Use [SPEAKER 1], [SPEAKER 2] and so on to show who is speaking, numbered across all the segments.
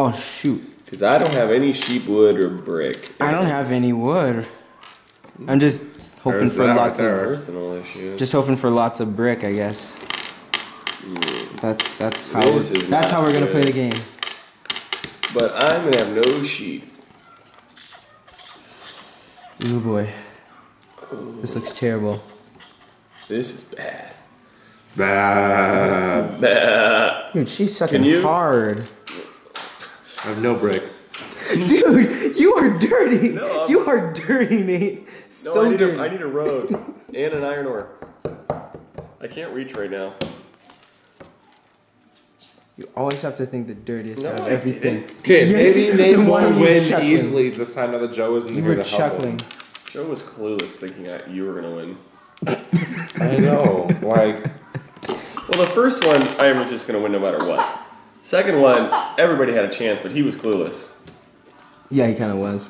[SPEAKER 1] Oh shoot!
[SPEAKER 2] Because I don't have any sheep wood or brick.
[SPEAKER 1] I don't have any wood. I'm just hoping
[SPEAKER 3] There's
[SPEAKER 1] for
[SPEAKER 3] that
[SPEAKER 1] lots
[SPEAKER 3] right
[SPEAKER 1] of
[SPEAKER 3] there.
[SPEAKER 2] Personal issues.
[SPEAKER 1] just hoping for lots of brick. I guess that's that's how
[SPEAKER 2] This
[SPEAKER 1] we're,
[SPEAKER 2] is
[SPEAKER 1] that's how we're gonna play the game.
[SPEAKER 2] But I'm gonna have no sheep.
[SPEAKER 1] Oh boy, this looks terrible.
[SPEAKER 2] This is bad.
[SPEAKER 3] Bad.
[SPEAKER 2] Bad.
[SPEAKER 1] Dude, she's sucking
[SPEAKER 2] you?
[SPEAKER 1] hard.
[SPEAKER 3] I have no break.
[SPEAKER 1] Dude, you are dirty.
[SPEAKER 2] No, I'm-
[SPEAKER 1] you are dirty, Nate.
[SPEAKER 2] No,
[SPEAKER 1] so
[SPEAKER 2] I need
[SPEAKER 1] dirty.
[SPEAKER 2] a I need a road and an iron ore. I can't reach right now.
[SPEAKER 1] You always have to think the dirtiest
[SPEAKER 2] No,
[SPEAKER 1] out of
[SPEAKER 2] I
[SPEAKER 1] everything.
[SPEAKER 2] didn't.
[SPEAKER 3] Okay,
[SPEAKER 1] Yes,
[SPEAKER 3] maybe
[SPEAKER 1] the
[SPEAKER 3] Nate
[SPEAKER 1] one
[SPEAKER 3] won't
[SPEAKER 1] you were
[SPEAKER 3] win
[SPEAKER 1] chuckling.
[SPEAKER 3] easily this time now that Joe isn't
[SPEAKER 1] You
[SPEAKER 3] here
[SPEAKER 1] were
[SPEAKER 3] to help him.
[SPEAKER 1] chuckling.
[SPEAKER 2] Joe was clueless, thinking that you were gonna win.
[SPEAKER 3] I know. Like,
[SPEAKER 2] Well, the first one, I was just gonna win no matter what. Second one, everybody had a chance, but he was clueless.
[SPEAKER 1] Yeah, he kind of was.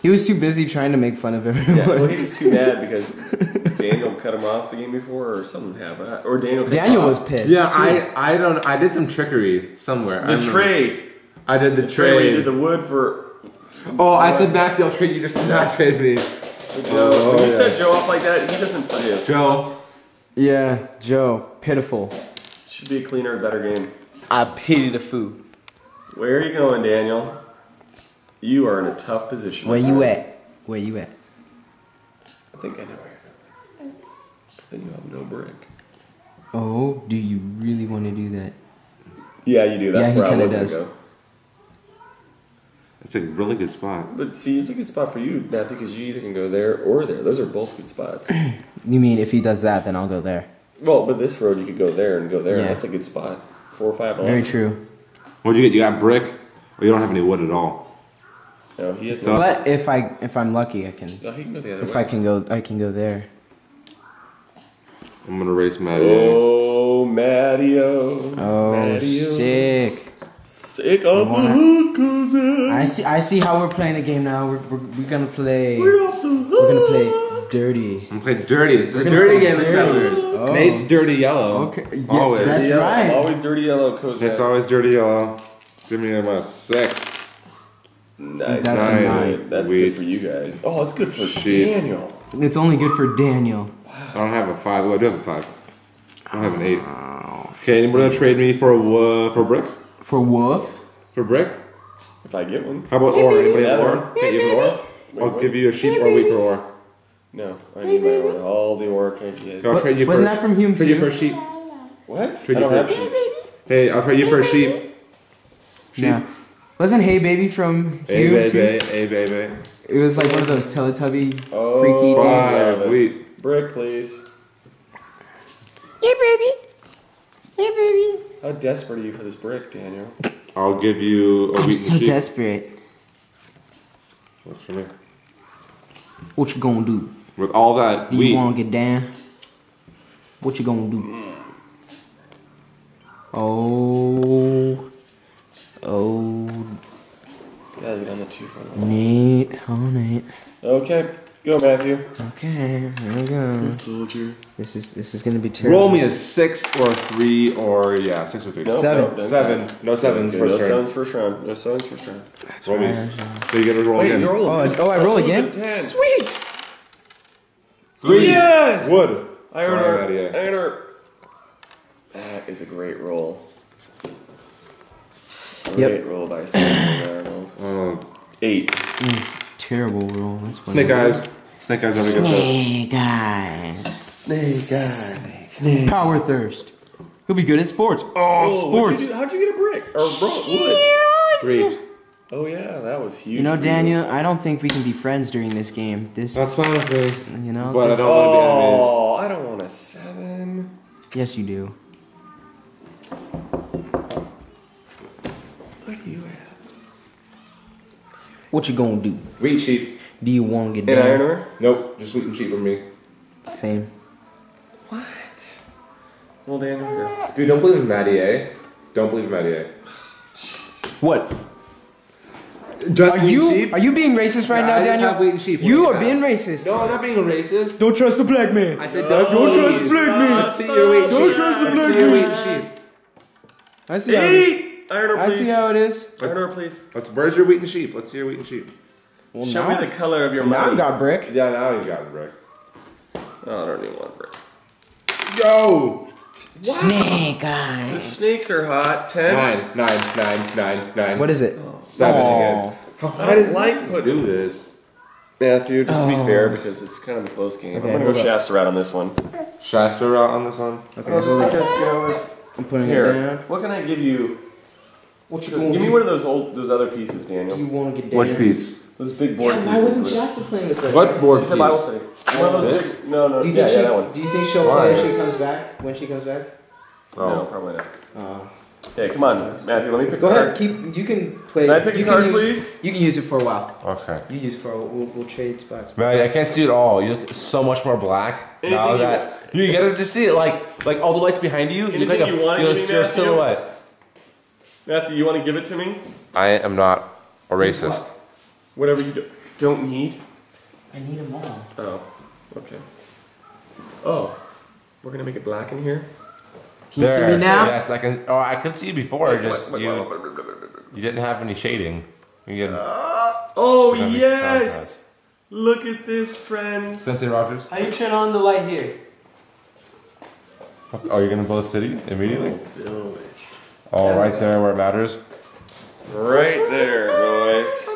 [SPEAKER 1] He was too busy trying to make fun of everyone.
[SPEAKER 2] Yeah, well, he was too mad because Daniel cut him off the game before, or something happened, or Daniel. cut
[SPEAKER 1] Daniel
[SPEAKER 2] him
[SPEAKER 1] was pissed.
[SPEAKER 3] yeah,
[SPEAKER 1] too.
[SPEAKER 3] I I don't. I did some trickery somewhere. I
[SPEAKER 2] the
[SPEAKER 3] remember.
[SPEAKER 2] trade.
[SPEAKER 3] I did the,
[SPEAKER 2] The trade. where you
[SPEAKER 3] trade.
[SPEAKER 2] did the wood for.
[SPEAKER 3] oh, I uh, said Matthew, I'll trade you. Just did not trade me.
[SPEAKER 2] So Joe,
[SPEAKER 3] Oh,
[SPEAKER 2] when you
[SPEAKER 3] yeah.
[SPEAKER 2] set Joe off like that, he doesn't forgive.
[SPEAKER 3] Joe.
[SPEAKER 1] Yeah, Joe, pitiful.
[SPEAKER 2] Should be a cleaner, better game.
[SPEAKER 1] I pity the food.
[SPEAKER 2] Where are you going, Daniel? You are in a tough position.
[SPEAKER 1] Where you at? Where you at?
[SPEAKER 2] I think I know where you're going. Then you have no brick.
[SPEAKER 1] Oh, do you really want to do that?
[SPEAKER 2] Yeah, you do. That's
[SPEAKER 1] Yeah, he
[SPEAKER 2] where I
[SPEAKER 1] kinda
[SPEAKER 2] was
[SPEAKER 1] does.
[SPEAKER 2] gonna go.
[SPEAKER 3] It's a really good spot.
[SPEAKER 2] But see, it's a good spot for you, Matthew, because you either can go there or there. Those are both good spots.
[SPEAKER 1] You mean if he does that, then I'll go there.
[SPEAKER 2] well, but this road you could go there and go there.
[SPEAKER 1] Yeah.
[SPEAKER 2] That's a good spot. Four or five.
[SPEAKER 1] Very
[SPEAKER 2] along.
[SPEAKER 1] true.
[SPEAKER 3] What'd you get? You got brick, or you don't have any wood at all?
[SPEAKER 2] No, he has
[SPEAKER 3] So-
[SPEAKER 1] But if I if I'm lucky, I can.
[SPEAKER 2] No, he can go the other
[SPEAKER 1] If
[SPEAKER 2] way.
[SPEAKER 1] I can go, I can go there.
[SPEAKER 3] I'm gonna race Mario.
[SPEAKER 2] Oh, Mario.
[SPEAKER 1] Oh,
[SPEAKER 2] Mattio.
[SPEAKER 1] sick!
[SPEAKER 2] Sick of the
[SPEAKER 1] wanna-
[SPEAKER 2] hookers. in.
[SPEAKER 1] I see. I see how we're playing a game now. We're, we're, we're gonna play.
[SPEAKER 2] We're off the
[SPEAKER 1] We're gonna play dirty.
[SPEAKER 3] I'm playing dirty. This is a
[SPEAKER 1] gonna
[SPEAKER 3] dirty
[SPEAKER 1] play
[SPEAKER 3] game of
[SPEAKER 1] dirty.
[SPEAKER 3] settlers.
[SPEAKER 1] Oh.
[SPEAKER 3] Nate's dirty yellow.
[SPEAKER 1] Okay, yeah,
[SPEAKER 3] always.
[SPEAKER 1] that's-
[SPEAKER 2] Dirty yellow.
[SPEAKER 1] right.
[SPEAKER 2] Always dirty yellow, Cozad.
[SPEAKER 3] It's always dirty yellow. Give me my six.
[SPEAKER 2] Nice.
[SPEAKER 1] That's a
[SPEAKER 2] Good.
[SPEAKER 1] nine.
[SPEAKER 2] That's
[SPEAKER 3] Wheat.
[SPEAKER 2] good for you guys. Oh, it's good for
[SPEAKER 3] Sheep.
[SPEAKER 2] Daniel.
[SPEAKER 1] It's only good for Daniel.
[SPEAKER 3] I don't have a five. Well, I do have a five. I don't have an eight. Okay, anybody gonna trade me for a wo- for a brick?
[SPEAKER 1] For Wolf,
[SPEAKER 3] For brick?
[SPEAKER 2] If I get one.
[SPEAKER 3] How about ore? Anybody have
[SPEAKER 2] Yeah.
[SPEAKER 3] ore? Can't you have ore? I'll give you a sheep or wheat for ore.
[SPEAKER 2] No, I need my order. All the work I get.
[SPEAKER 3] I'll
[SPEAKER 1] What-
[SPEAKER 3] trade you for.
[SPEAKER 1] wasn't that from Hume
[SPEAKER 3] Trade you
[SPEAKER 1] too?
[SPEAKER 3] for a sheep.
[SPEAKER 2] What? I
[SPEAKER 3] you
[SPEAKER 2] don't have sheep.
[SPEAKER 3] Hey, I'll trade you for a sheep. Sheep.
[SPEAKER 1] Yeah. Wasn't Hey Baby from
[SPEAKER 3] Hey
[SPEAKER 1] Hume too?
[SPEAKER 3] baby, hey baby.
[SPEAKER 1] It was like one of those Teletubby
[SPEAKER 2] Oh,
[SPEAKER 1] freaky things.
[SPEAKER 3] Five
[SPEAKER 2] Five.
[SPEAKER 3] wheat.
[SPEAKER 2] Brick, please.
[SPEAKER 1] Hey baby. Hey baby.
[SPEAKER 2] How desperate are you for this brick, Daniel?
[SPEAKER 3] I'll give you a
[SPEAKER 1] I'm
[SPEAKER 3] wheat
[SPEAKER 1] so
[SPEAKER 3] and sheep.
[SPEAKER 1] desperate.
[SPEAKER 3] Works for me.
[SPEAKER 1] What you gonna do?
[SPEAKER 3] With all that
[SPEAKER 1] Do
[SPEAKER 3] wheat,
[SPEAKER 1] you wanna get down? What you gonna do? Oh. Oh.
[SPEAKER 2] Gotta get on the two front. line.
[SPEAKER 1] Nate. Oh, Nate.
[SPEAKER 2] Okay, go, Matthew.
[SPEAKER 1] Okay, here we go.
[SPEAKER 2] Soldier.
[SPEAKER 1] This is this is gonna be terrible.
[SPEAKER 3] roll me a six or a three or yeah, six or three.
[SPEAKER 2] No,
[SPEAKER 1] Seven.
[SPEAKER 2] no, no,
[SPEAKER 3] Seven. No sevens
[SPEAKER 2] Okay,
[SPEAKER 3] first
[SPEAKER 2] no
[SPEAKER 3] turn.
[SPEAKER 2] sevens first round. No sevens first round.
[SPEAKER 3] roll me.
[SPEAKER 1] right.
[SPEAKER 3] s- So you get a roll
[SPEAKER 2] Wait,
[SPEAKER 3] again.
[SPEAKER 2] you're.
[SPEAKER 1] Oh, I- oh, I roll
[SPEAKER 2] was
[SPEAKER 1] again?
[SPEAKER 2] 10.
[SPEAKER 1] Sweet.
[SPEAKER 3] Three.
[SPEAKER 2] Yes!
[SPEAKER 3] Wood.
[SPEAKER 2] Iron
[SPEAKER 3] Sorry,
[SPEAKER 2] ore.
[SPEAKER 3] Matty, yeah.
[SPEAKER 2] Iron ore. That is a great roll.
[SPEAKER 1] Yep.
[SPEAKER 2] Great roll by Samson Arnold.
[SPEAKER 3] Oh,
[SPEAKER 2] Eight.
[SPEAKER 1] This is terrible roll. That's funny.
[SPEAKER 3] snake eyes. Snake eyes never gets
[SPEAKER 1] Snake eyes.
[SPEAKER 2] Snake guy.
[SPEAKER 1] Power thirst. He'll be good at sports. Oh,
[SPEAKER 2] what'd
[SPEAKER 1] sports.
[SPEAKER 2] you do? How'd you get a brick? Or bro, wood?
[SPEAKER 3] Three.
[SPEAKER 2] Oh yeah, that was huge.
[SPEAKER 1] You know, Daniel, I don't think we can be friends during this game. This,
[SPEAKER 3] That's fine with me.
[SPEAKER 1] you know.
[SPEAKER 3] But I
[SPEAKER 1] this-
[SPEAKER 3] don't want to be enemies.
[SPEAKER 2] Oh, I don't want a seven.
[SPEAKER 1] yes, you do.
[SPEAKER 2] What do you have?
[SPEAKER 1] What you gonna do?
[SPEAKER 3] Wheat sheep.
[SPEAKER 1] Do you want to get
[SPEAKER 2] An iron
[SPEAKER 1] down?
[SPEAKER 2] ore?
[SPEAKER 3] Nope, just wheat and sheep for me.
[SPEAKER 1] Same.
[SPEAKER 2] What? Well, Daniel, here.
[SPEAKER 3] Dude, don't believe in Matty A. Don't believe in Matty A.
[SPEAKER 1] What?
[SPEAKER 3] Just
[SPEAKER 1] Are you are you being racist right
[SPEAKER 3] Yeah,
[SPEAKER 1] now,
[SPEAKER 3] I
[SPEAKER 1] Daniel?
[SPEAKER 3] have wheat and sheep.
[SPEAKER 1] You
[SPEAKER 3] What
[SPEAKER 1] are
[SPEAKER 3] do you
[SPEAKER 1] being racist.
[SPEAKER 3] No, I'm not being racist.
[SPEAKER 1] Don't trust the black man.
[SPEAKER 3] I said
[SPEAKER 2] No,
[SPEAKER 3] don't,
[SPEAKER 2] don't
[SPEAKER 3] believe.
[SPEAKER 2] trust black men.
[SPEAKER 3] Let's see your wheat
[SPEAKER 1] Don't trust the
[SPEAKER 3] Let's
[SPEAKER 1] black
[SPEAKER 3] see your
[SPEAKER 1] man.
[SPEAKER 3] wheat and sheep.
[SPEAKER 1] I see how it is.
[SPEAKER 2] Eight. Iron ore,
[SPEAKER 1] I see how it is.
[SPEAKER 2] Iron ore, please.
[SPEAKER 3] Let's. Where's your wheat and sheep? Let's see your wheat and sheep.
[SPEAKER 1] Well,
[SPEAKER 2] Show
[SPEAKER 1] now,
[SPEAKER 2] me the color of your
[SPEAKER 1] now
[SPEAKER 2] money.
[SPEAKER 1] I've got brick.
[SPEAKER 3] Yeah, now you got brick.
[SPEAKER 2] Oh, I don't even want brick.
[SPEAKER 3] Yo.
[SPEAKER 1] Snake
[SPEAKER 2] The snakes are hot. Ten.
[SPEAKER 3] Nine, nine, nine, nine, nine.
[SPEAKER 1] What is it?
[SPEAKER 3] Seven
[SPEAKER 1] Aw.
[SPEAKER 3] again. How
[SPEAKER 2] I don't
[SPEAKER 3] does
[SPEAKER 2] like
[SPEAKER 3] like
[SPEAKER 2] put-
[SPEAKER 3] do this?
[SPEAKER 2] Matthew, just to be
[SPEAKER 1] Oh.
[SPEAKER 2] fair, because it's kind of a close game.
[SPEAKER 1] Okay,
[SPEAKER 2] I'm gonna go
[SPEAKER 1] hold up.
[SPEAKER 2] Shasta route on this one.
[SPEAKER 3] Shasta route on this one.
[SPEAKER 1] Okay,
[SPEAKER 2] Well, just
[SPEAKER 1] hold
[SPEAKER 2] because you know, it's-
[SPEAKER 1] I'm putting it
[SPEAKER 2] here.
[SPEAKER 1] down.
[SPEAKER 2] What can I give you?
[SPEAKER 1] What you
[SPEAKER 2] Give
[SPEAKER 1] gonna
[SPEAKER 2] me
[SPEAKER 1] do?
[SPEAKER 2] one of those old, those other pieces, Daniel.
[SPEAKER 1] Do you want to get down?
[SPEAKER 3] Which piece?
[SPEAKER 2] Those big board
[SPEAKER 1] Yeah, why wasn't
[SPEAKER 2] with-
[SPEAKER 1] Shasta playing with us?
[SPEAKER 3] What board
[SPEAKER 2] She
[SPEAKER 3] piece?
[SPEAKER 2] said Bible study. One of those
[SPEAKER 3] This?
[SPEAKER 2] big. No, no.
[SPEAKER 1] Do you
[SPEAKER 2] yeah,
[SPEAKER 1] think
[SPEAKER 2] yeah,
[SPEAKER 1] she,
[SPEAKER 2] that one.
[SPEAKER 1] Do you think she'll
[SPEAKER 3] Why?
[SPEAKER 1] play if she comes back? When she comes back?
[SPEAKER 3] Oh.
[SPEAKER 2] No, probably not.
[SPEAKER 1] Uh,
[SPEAKER 2] Hey, come on, Matthew. Let me pick
[SPEAKER 1] go
[SPEAKER 2] a
[SPEAKER 1] ahead.
[SPEAKER 2] card.
[SPEAKER 1] Keep. You can play.
[SPEAKER 2] Can I pick a
[SPEAKER 1] you
[SPEAKER 2] card,
[SPEAKER 1] can use,
[SPEAKER 2] please?
[SPEAKER 1] You can use it for a while.
[SPEAKER 3] Okay.
[SPEAKER 1] You use it for a while. We'll, we'll trade spots.
[SPEAKER 3] Man, I can't see it all. You look so much more black now
[SPEAKER 2] Anything you
[SPEAKER 3] that you, get to see it. Like, like all the lights behind you. You look like
[SPEAKER 2] Anything
[SPEAKER 3] a,
[SPEAKER 2] you want,
[SPEAKER 3] you
[SPEAKER 2] Amy,
[SPEAKER 3] look- you're a
[SPEAKER 2] Matthew?
[SPEAKER 3] silhouette.
[SPEAKER 2] Matthew, you want to give it to me?
[SPEAKER 3] I am not a racist.
[SPEAKER 2] Whatever you do, don't need.
[SPEAKER 1] I need them all.
[SPEAKER 2] Oh, okay. Oh, we're gonna make it black in here.
[SPEAKER 1] Can you see me now?
[SPEAKER 3] Yes, I can. Oh, I could see you before. Just
[SPEAKER 2] Wait, wait,
[SPEAKER 3] you.
[SPEAKER 2] wait, wait, wait, wait, wait, wait.
[SPEAKER 3] You didn't have any shading. You get uh,
[SPEAKER 2] Oh
[SPEAKER 3] Let me-
[SPEAKER 2] yes! Look at this, friends.
[SPEAKER 3] Sensei Rogers.
[SPEAKER 1] How you turn on the light here?
[SPEAKER 3] What- Oh, you're gonna build a city immediately?
[SPEAKER 2] Build it.
[SPEAKER 3] Oh, right there where it matters.
[SPEAKER 2] Right there, boys.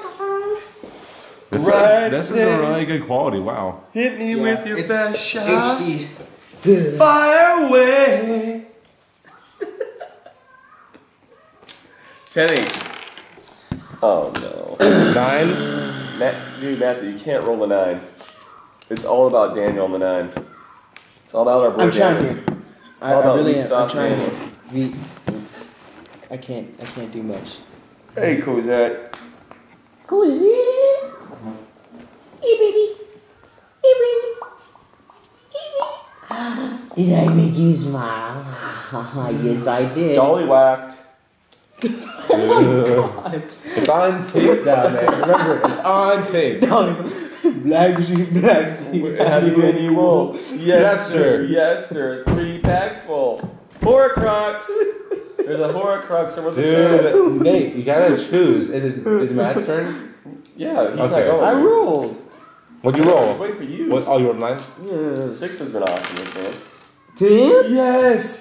[SPEAKER 3] This
[SPEAKER 2] Right
[SPEAKER 3] is this is a really good quality. Wow.
[SPEAKER 2] Hit me with your
[SPEAKER 1] it's
[SPEAKER 2] best shot.
[SPEAKER 1] HD.
[SPEAKER 2] Fire away. Tenny. Oh no.
[SPEAKER 3] Nine.
[SPEAKER 2] Matt, dude, Matthew, you can't roll the nine. It's all about Daniel on the nine. It's all about our boy
[SPEAKER 1] I'm trying
[SPEAKER 2] Daniel.
[SPEAKER 1] here.
[SPEAKER 2] It's
[SPEAKER 1] I,
[SPEAKER 2] all
[SPEAKER 1] I
[SPEAKER 2] about
[SPEAKER 1] really
[SPEAKER 2] weak
[SPEAKER 1] am. I'm
[SPEAKER 2] sauce
[SPEAKER 1] trying
[SPEAKER 2] Daniel.
[SPEAKER 1] here. We. I can't. I can't do much.
[SPEAKER 2] Hey, Cosette.
[SPEAKER 4] Cozy. Hey, baby. Hey, baby. Hey, baby. Did I make you smile? yes, I did.
[SPEAKER 2] Dolly whacked.
[SPEAKER 3] Oh it's on tape down there. Remember, it's on tape.
[SPEAKER 1] black sheep, black sheep.
[SPEAKER 2] Have you any wool? Yes,
[SPEAKER 3] Yes,
[SPEAKER 2] sir.
[SPEAKER 3] sir.
[SPEAKER 2] Yes, sir. Three packs full. Horcrux. There's a Horcrux. There was a turn.
[SPEAKER 3] Dude, Nate, you gotta choose. Is it is it Matt's turn?
[SPEAKER 2] Yeah, he's
[SPEAKER 3] Okay.
[SPEAKER 2] not going.
[SPEAKER 1] I ruled.
[SPEAKER 3] What'd you roll?
[SPEAKER 2] I
[SPEAKER 3] roll?
[SPEAKER 2] was waiting for you.
[SPEAKER 3] What? Oh, you rolled nine.
[SPEAKER 1] Yes.
[SPEAKER 2] Six has been awesome this man.
[SPEAKER 1] Ten?
[SPEAKER 2] Yes.